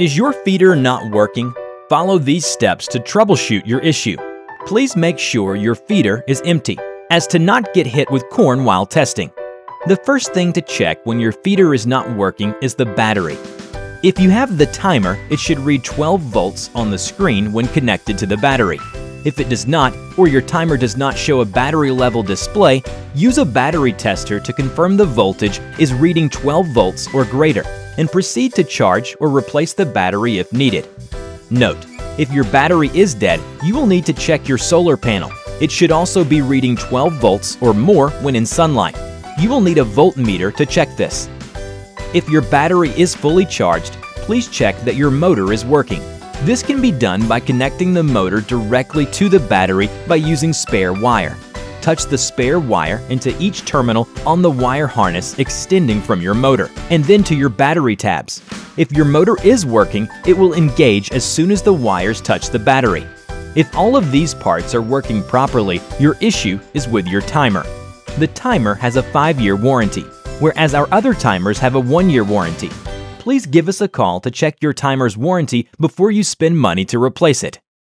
Is your feeder not working? Follow these steps to troubleshoot your issue. Please make sure your feeder is empty, as to not get hit with corn while testing. The first thing to check when your feeder is not working is the battery. If you have the timer, it should read 12 volts on the screen when connected to the battery. If it does not, or your timer does not show a battery level display, use a battery tester to confirm the voltage is reading 12 volts or greater, and proceed to charge or replace the battery if needed. Note, if your battery is dead, you will need to check your solar panel. It should also be reading 12 volts or more when in sunlight. You will need a voltmeter to check this. If your battery is fully charged, please check that your motor is working. This can be done by connecting the motor directly to the battery by using spare wire. Touch the spare wire into each terminal on the wire harness extending from your motor, and then to your battery tabs. If your motor is working, it will engage as soon as the wires touch the battery. If all of these parts are working properly, your issue is with your timer. The timer has a 5-year warranty whereas our other timers have a one-year warranty. Please give us a call to check your timer's warranty before you spend money to replace it.